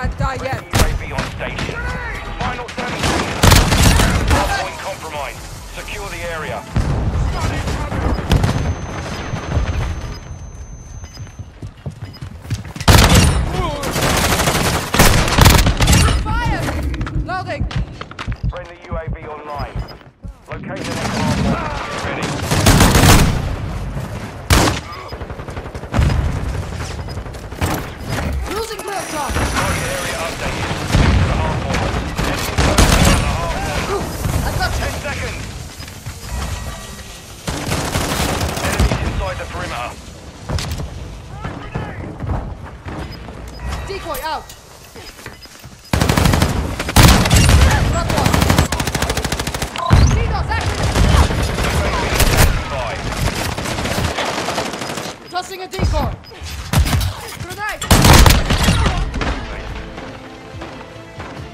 Can't die yet. UAV on station. Final 30 seconds. Hardpoint compromised. Secure the area. Fire! Loading! Friendly UAV online. Located in hardpoint. Ready. boy out. Tossing a decoy. Grenade.